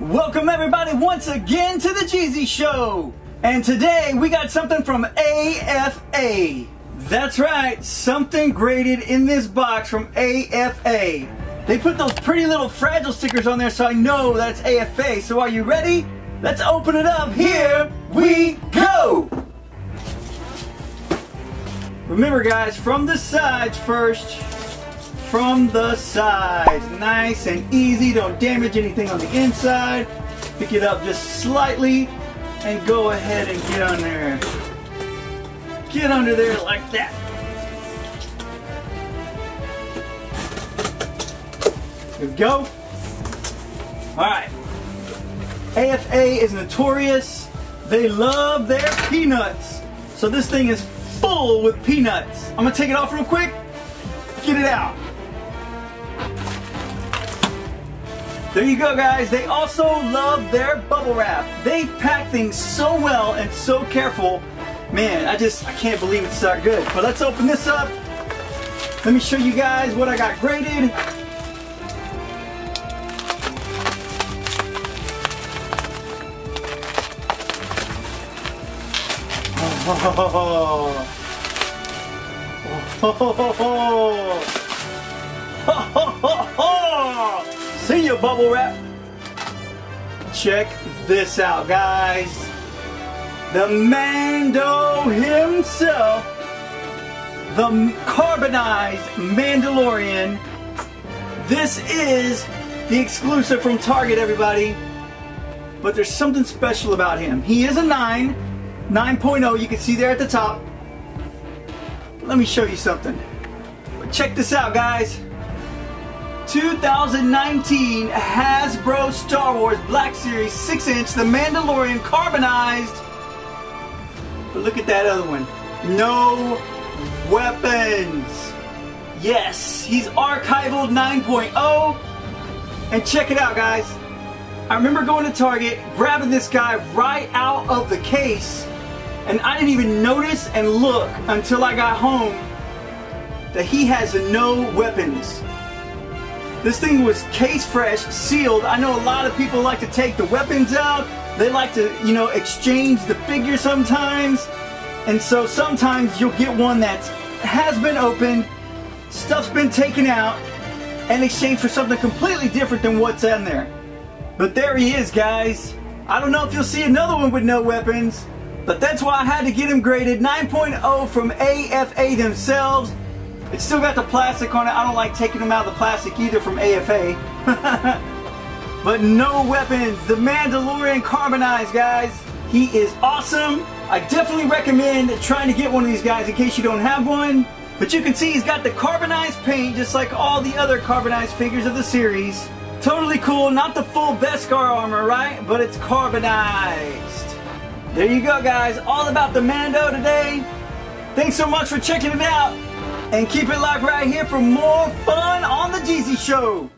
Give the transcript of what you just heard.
Welcome everybody once again to the GZ Show. And today we got something from AFA. That's right, something graded in this box from AFA. They put those pretty little fragile stickers on there so I know that's AFA. So are you ready? Let's open it up. Here we go. Remember guys, from the sides first. From the sides. Nice and easy. Don't damage anything on the inside. Pick it up just slightly and go ahead and get on there. Get under there like that. Here we go. Alright. AFA is notorious. They love their peanuts. So this thing is full with peanuts. I'm gonna take it off real quick. Get it out. There you go guys. They also love their bubble wrap. They pack things so well and so careful. Man, I just, I can't believe it's that good. But let's open this up. Let me show you guys what I got graded. Oh. Oh. Bubble wrap. Check this out, guys. The Mando himself, the carbonized Mandalorian. This is the exclusive from Target, everybody. But there's something special about him. He is a 9, 9.0, you can see there at the top. Let me show you something. Check this out, guys. 2019 Hasbro Star Wars Black Series 6 inch The Mandalorian carbonized. But look at that other one. No weapons. Yes, he's archival 9.0. And check it out, guys. I remember going to Target, grabbing this guy right out of the case, and I didn't even notice and look until I got home that he has no weapons. This thing was case fresh, sealed. I know a lot of people like to take the weapons out. They like to, you know, exchange the figure sometimes. And so sometimes you'll get one that has been opened, stuff's been taken out, and exchanged for something completely different than what's in there. But there he is, guys. I don't know if you'll see another one with no weapons, but that's why I had to get him graded 9.0 from AFA themselves. It's still got the plastic on it. I don't like taking them out of the plastic either from AFA. but no weapons. The Mandalorian carbonized, guys. He is awesome. I definitely recommend trying to get one of these guys in case you don't have one. But you can see he's got the carbonized paint just like all the other carbonized figures of the series. Totally cool. Not the full Beskar armor, right? But it's carbonized. There you go, guys. All about the Mando today. Thanks so much for checking it out. And keep it locked right here for more fun on the GZ Show.